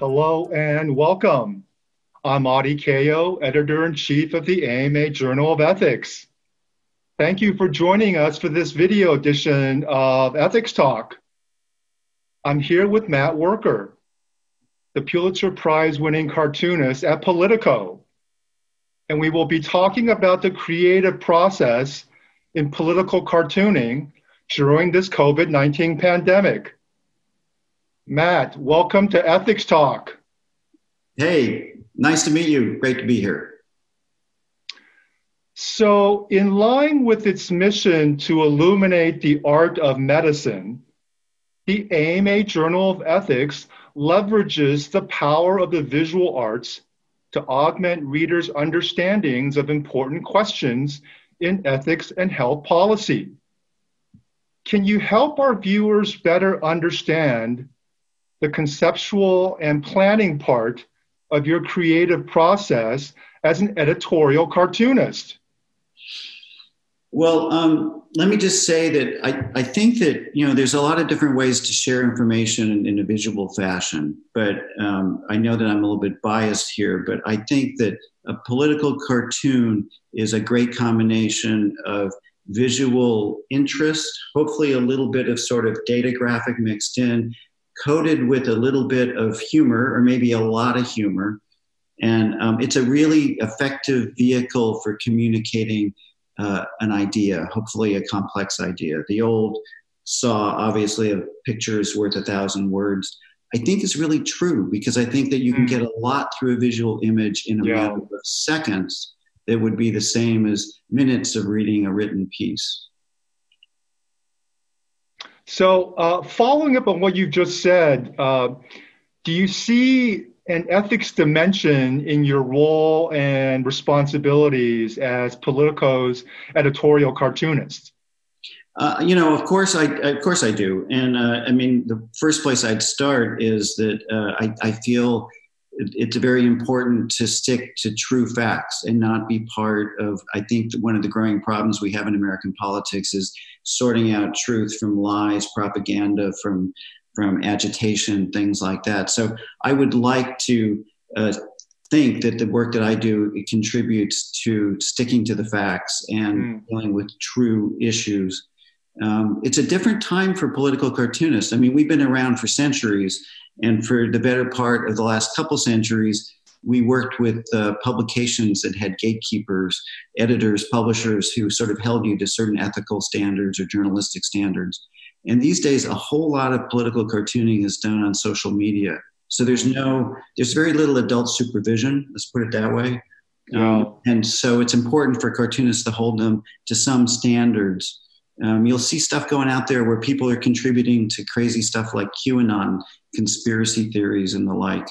Hello and welcome. I'm Audiey Kao, editor in chief of the AMA Journal of Ethics. Thank you for joining us for this video edition of Ethics Talk. I'm here with Matt Wuerker, the Pulitzer Prize winning cartoonist at Politico. And we will be talking about the creative process in political cartooning during this COVID 19 pandemic. Matt, welcome to Ethics Talk. Hey, nice to meet you. Great to be here. So, in line with its mission to illuminate the art of medicine, the AMA Journal of Ethics leverages the power of the visual arts to augment readers' understandings of important questions in ethics and health policy. Can you help our viewers better understand the conceptual and planning part of your creative process as an editorial cartoonist? Well, um, let me just say that I, I think that you know there's a lot of different ways to share information in, a visual fashion, but um, I know that I'm a little bit biased here. But I think that a political cartoon is a great combination of visual interest, hopefully a little bit of sort of data graphic mixed in, coated with a little bit of humor or maybe a lot of humor, and um, it's a really effective vehicle for communicating uh, an idea, hopefully a complex idea. The old saw, obviously, a picture is worth a thousand words. I think it's really true because I think that you can hmm. get a lot through a visual image in a yeah. matter of seconds that would be the same as minutes of reading a written piece. So, uh, following up on what you've just said, uh, do you see an ethics dimension in your role and responsibilities as Politico's editorial cartoonist? Uh, you know, of course, I of course I do, and uh, I mean, the first place I'd start is that uh, I, I feel it's very important to stick to true facts and not be part of. I think one of the growing problems we have in American politics is sorting out truth from lies, propaganda from from agitation, things like that. So I would like to uh, think that the work that I do it contributes to sticking to the facts and mm. dealing with true issues. Um, it's a different time for political cartoonists. I mean, we've been around for centuries, and for the better part of the last couple centuries, we worked with uh, publications that had gatekeepers, editors, publishers who sort of held you to certain ethical standards or journalistic standards. And these days, a whole lot of political cartooning is done on social media. So there's no, there's very little adult supervision. Let's put it that way. Um, and so it's important for cartoonists to hold them to some standards. Um, you'll see stuff going out there where people are contributing to crazy stuff like QAnon, conspiracy theories, and the like.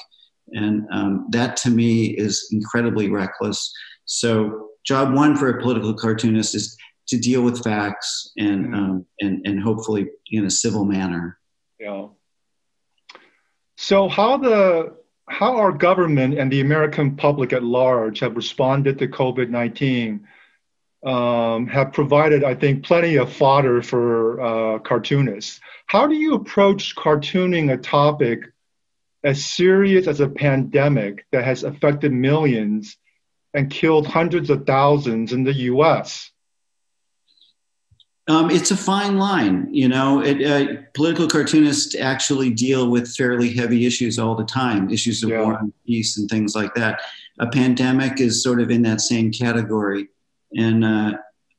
And um, that to me is incredibly reckless. So, job one for a political cartoonist is to deal with facts and mm-hmm. um, and and hopefully in a civil manner. Yeah. So how the how our government and the American public at large have responded to COVID nineteen um, have provided, I think, plenty of fodder for uh, cartoonists. How do you approach cartooning a topic as serious as a pandemic that has affected millions and killed hundreds of thousands in the U.S.? Um, it's a fine line, you know. It, uh, political cartoonists actually deal with fairly heavy issues all the time, issues of yeah. war and peace and things like that. A pandemic is sort of in that same category, and uh,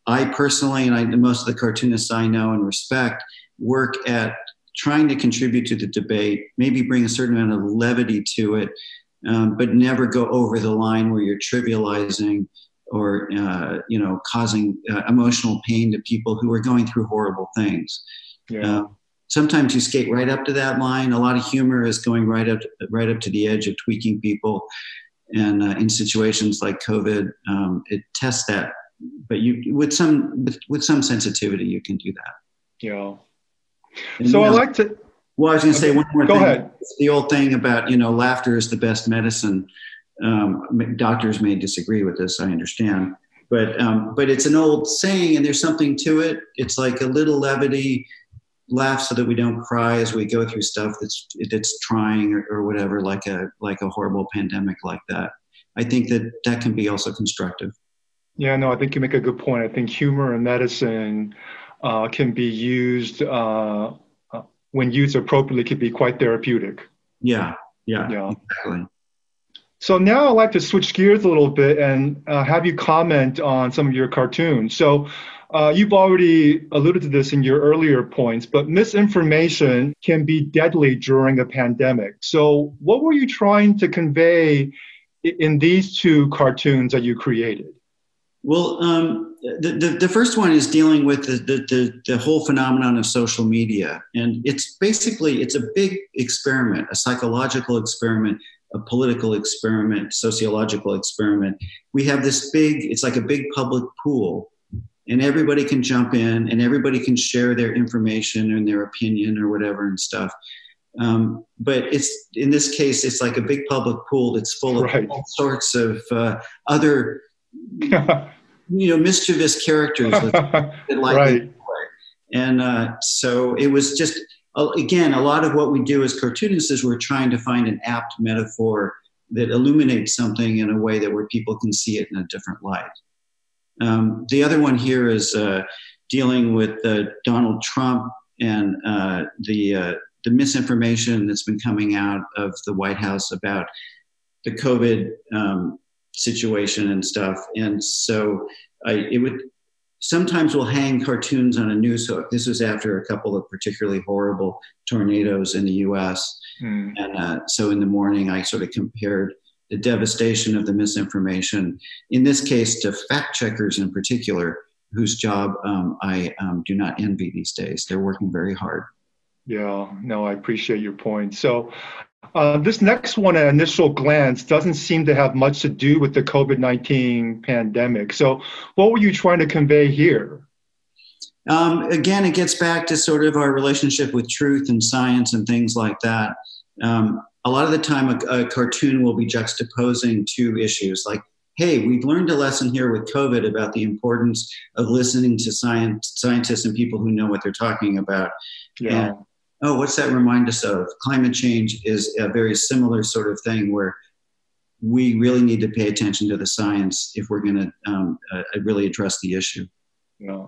I personally, and I, most of the cartoonists I know and respect, work at trying to contribute to the debate, maybe bring a certain amount of levity to it, um, but never go over the line where you're trivializing or uh, you know causing uh, emotional pain to people who are going through horrible things. Yeah. Uh, sometimes you skate right up to that line. A lot of humor is going right up right up to the edge of tweaking people, and uh, in situations like COVID, um, it tests that. But you with some with, with some sensitivity, you can do that. Yeah. And, so I like to. Well, I was going to say one more thing. Go thing. ahead. It's the old thing about you know laughter is the best medicine um, doctors may disagree with this, I understand, but um, but it's an old saying, and there's something to it. It's like a little levity laugh so that we don't cry as we go through stuff that's that's trying or, or whatever, like a like a horrible pandemic like that. I think that that can be also constructive. Yeah, no, I think you make a good point. I think humor and medicine uh, can be used uh, uh, when used appropriately, can be quite therapeutic. Yeah, yeah, yeah, exactly. So now I'd like to switch gears a little bit and uh, have you comment on some of your cartoons. So uh, you've already alluded to this in your earlier points, but misinformation can be deadly during a pandemic. So what were you trying to convey in these two cartoons that you created? Well, um, the, the, the, first one is dealing with the, the, the, whole phenomenon of social media. And it's basically, it's a big experiment, a psychological experiment, a political experiment, sociological experiment. We have this big, it's like a big public pool and everybody can jump in and everybody can share their information and their opinion or whatever and stuff. Um, but it's in this case, it's like a big public pool that's full of right. all sorts of uh, other you know mischievous characters that like right. and uh, so it was just uh, again a lot of what we do as cartoonists is we're trying to find an apt metaphor that illuminates something in a way that where people can see it in a different light um, the other one here is uh, dealing with uh, donald trump and uh, the uh, the misinformation that's been coming out of the white house about the covid um, situation and stuff. And so I, it would sometimes we'll hang cartoons on a news hook. This was after a couple of particularly horrible tornadoes in the U.S. Mm. And uh, so in the morning, I sort of compared the devastation of the misinformation, in this case, to fact checkers in particular, whose job um, I um, do not envy these days. They're working very hard. Yeah, no, I appreciate your point. So uh, this next one at initial glance doesn't seem to have much to do with the COVID 19 pandemic. So, what were you trying to convey here? Um, again, it gets back to sort of our relationship with truth and science and things like that. Um, a lot of the time, a, a, cartoon will be juxtaposing two issues like, hey, we've learned a lesson here with COVID about the importance of listening to science, scientists and people who know what they're talking about. Yeah. And oh, what's that remind us of? Climate change is a very similar sort of thing where we really need to pay attention to the science if we're going to um, uh, really address the issue. Yeah.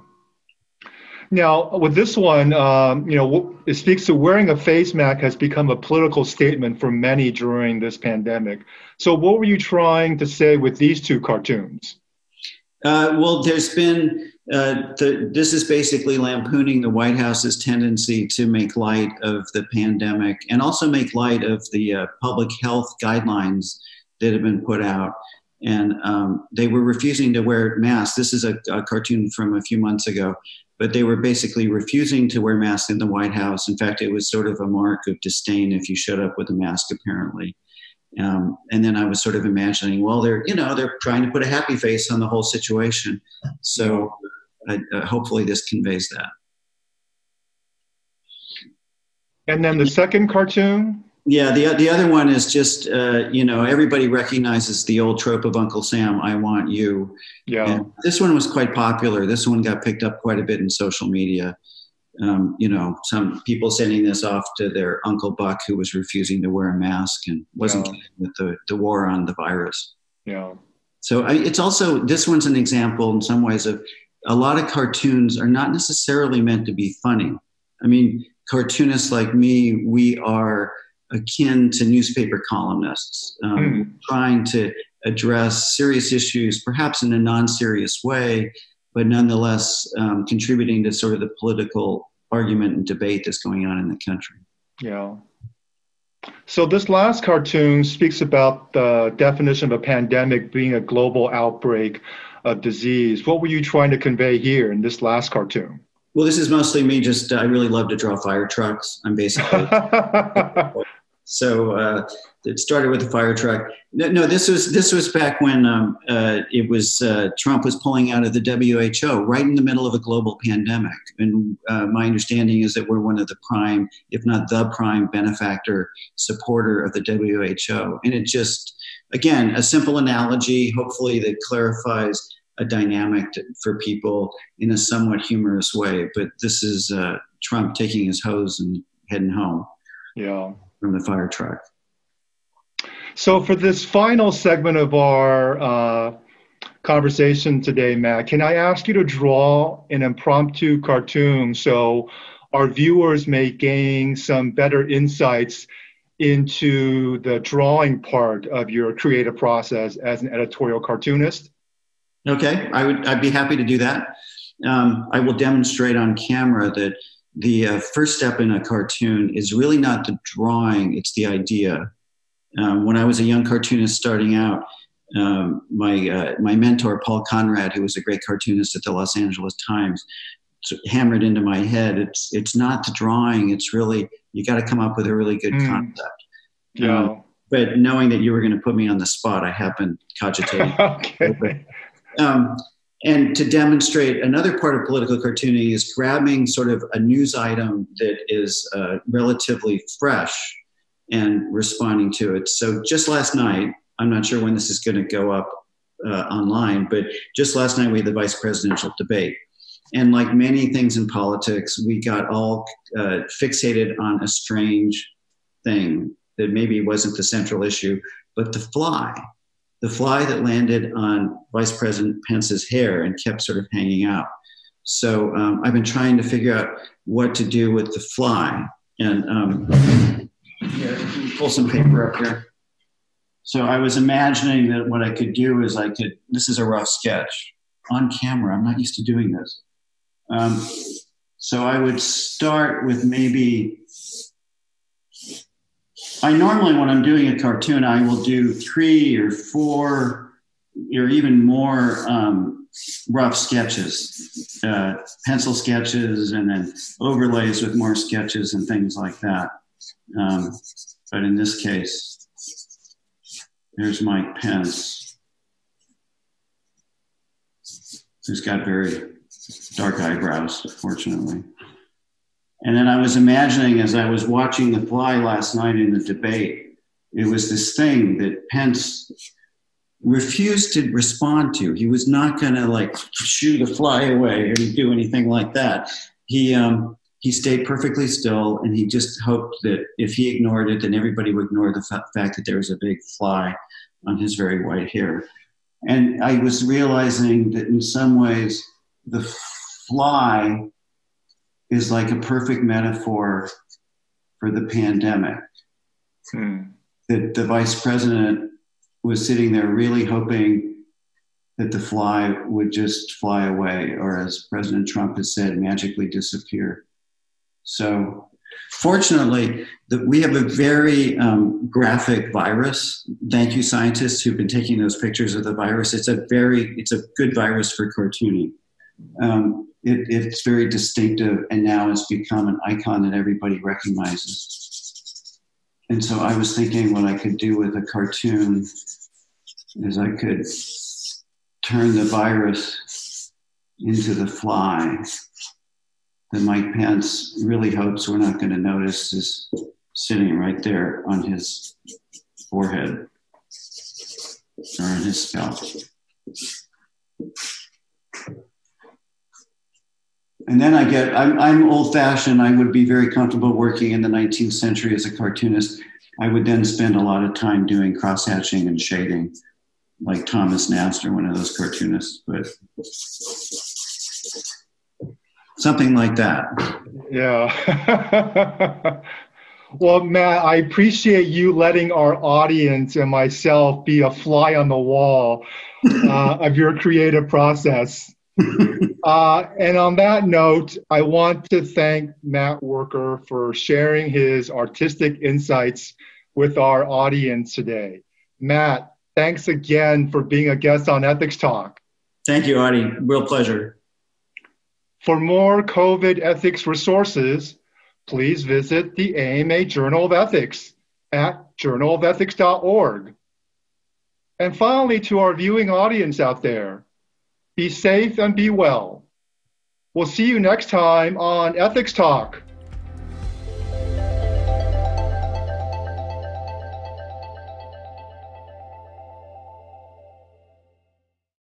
Now, with this one, um, you know, it speaks to wearing a face mask has become a political statement for many during this pandemic. So, what were you trying to say with these two cartoons? Uh, well, there's been uh, the, this is basically lampooning the White House's tendency to make light of the pandemic and also make light of the uh, public health guidelines that have been put out. And um, they were refusing to wear masks. This is a, a, cartoon from a few months ago, but they were basically refusing to wear masks in the White House. In fact, it was sort of a mark of disdain if you showed up with a mask, apparently. Um, and then I was sort of imagining, well, they're you know they're trying to put a happy face on the whole situation. So uh, uh, hopefully this conveys that. And then the second cartoon. Yeah, the the other one is just uh, you know everybody recognizes the old trope of Uncle Sam. I want you. Yeah. And this one was quite popular. This one got picked up quite a bit in social media um, you know, some people sending this off to their Uncle Buck who was refusing to wear a mask and wasn't yeah. with the, the war on the virus. Yeah. So I, it's also, this one's an example in some ways of a lot of cartoons are not necessarily meant to be funny. I mean, cartoonists like me, we are akin to newspaper columnists, um, mm. trying to address serious issues, perhaps in a non serious way, but nonetheless um, contributing to sort of the political argument and debate that's going on in the country. Yeah. So this last cartoon speaks about the definition of a pandemic being a global outbreak of disease. What were you trying to convey here in this last cartoon? Well, this is mostly me. Just I really love to draw fire trucks. I'm basically so uh, it started with the fire truck. No, no, this was this was back when um, uh, it was uh, Trump was pulling out of the WHO right in the middle of a global pandemic. And uh, my understanding is that we're one of the prime, if not the prime, benefactor supporter of the WHO. And it just, again, a simple analogy, hopefully that clarifies a dynamic for people in a somewhat humorous way. But this is uh, Trump taking his hose and heading home. Yeah. From the fire truck. So for this final segment of our uh, conversation today, Matt, can I ask you to draw an impromptu cartoon so our viewers may gain some better insights into the drawing part of your creative process as an editorial cartoonist? Okay, I would. I'd be happy to do that. Um, I will demonstrate on camera that the uh, first step in a cartoon is really not the drawing; it's the idea. Um, when I was a young cartoonist starting out, um, my uh, my mentor Paul Conrad, who was a great cartoonist at the Los Angeles Times, hammered into my head. It's it's not the drawing; it's really you got to come up with a really good mm. concept. Yeah. Um, but knowing that you were going to put me on the spot, I been cogitating. okay. Um, and to demonstrate another part of political cartooning is grabbing sort of a news item that is uh, relatively fresh and responding to it. So just last night, I'm not sure when this is going to go up uh, online, but just last night we had the vice presidential debate. And like many things in politics, we got all uh, fixated on a strange thing that maybe wasn't the central issue, but the fly, the fly that landed on Vice President Pence's hair and kept sort of hanging out. So um, I've been trying to figure out what to do with the fly. And um, here, pull some paper up here. So I was imagining that what I could do is I could, this is a rough sketch on camera. I'm not used to doing this. Um, so I would start with maybe, I normally, when I'm doing a cartoon, I will do three or four or even more um, rough sketches, uh, pencil sketches, and then overlays with more sketches and things like that. Um, but in this case, there's Mike Pence, who's got very dark eyebrows, fortunately. And then I was imagining as I was watching The Fly last night in the debate, it was this thing that Pence refused to respond to. He was not going to like shoo the fly away or do anything like that. He um, he stayed perfectly still, and he just hoped that if he ignored it, then everybody would ignore the fa- fact that there was a big fly on his very white hair. And I was realizing that in some ways the fly is like a perfect metaphor for the pandemic. Hmm. That the vice president was sitting there really hoping that the fly would just fly away, or as President Trump has said, magically disappear. So, fortunately, the, we have a very um, graphic virus. Thank you, scientists who've been taking those pictures of the virus. It's a very, it's a good virus for cartooning um, it, it's very distinctive and now it's become an icon that everybody recognizes. And so I was thinking what I could do with a cartoon is I could turn the virus into the fly that Mike Pence really hopes we're not going to notice is sitting right there on his forehead or on his scalp. And then I get, I'm, I'm old fashioned. I would be very comfortable working in the 19th century as a cartoonist. I would then spend a lot of time doing cross hatching and shading, like Thomas Nast or one of those cartoonists, but something like that. Yeah. well, Matt, I appreciate you letting our audience and myself be a fly on the wall uh, of your creative process. Uh, and on that note, I want to thank Matt Wuerker for sharing his artistic insights with our audience today. Matt, thanks again for being a guest on Ethics Talk. Thank you, Audiey. Real pleasure. For more COVID ethics resources, please visit the AMA Journal of Ethics at journalofethics.org. And finally, to our viewing audience out there, be safe and be well. We'll see you next time on Ethics Talk.